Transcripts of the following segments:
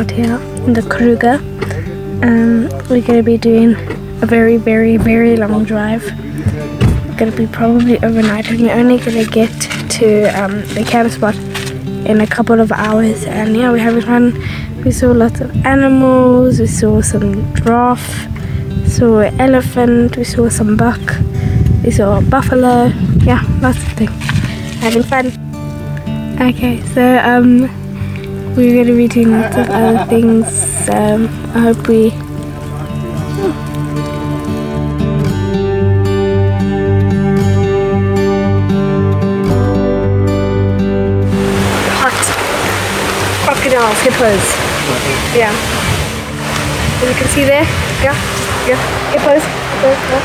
in the Kruger. and we're going to be doing a very, very, very long drive. Going to be probably overnight, and we're only to get to um, the camp spot in a couple of hours. And yeah, we're having fun. We saw lots of animals. We saw some giraffe. Saw an elephant. We saw some buck. We saw a buffalo. Yeah, lots of things. Having fun. Okay, so um, we're going to be doing lots of other things. Um, I hope we. Hot crocodiles, hippos. Yeah. As you can see there. Yeah, yeah. Hippos, hippos, yeah.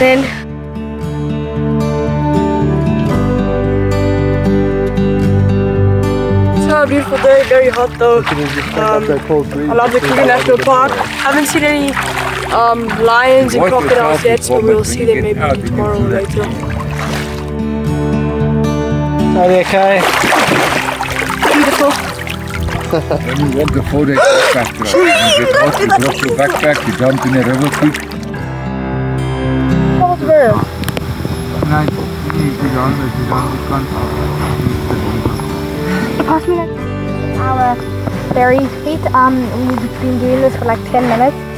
Then beautiful day, very hot though. Um, I love the Kruger National Park. Haven't seen any um, lions and crocodiles yet, so we'll see them maybe tomorrow or later. Are they okay? Beautiful. When you walk the four days backpack, you get hot, you drop your backpack, you jump in a river quick. Wat weer? Approximately our very feet. Um, we've been doing this for like 10 minutes.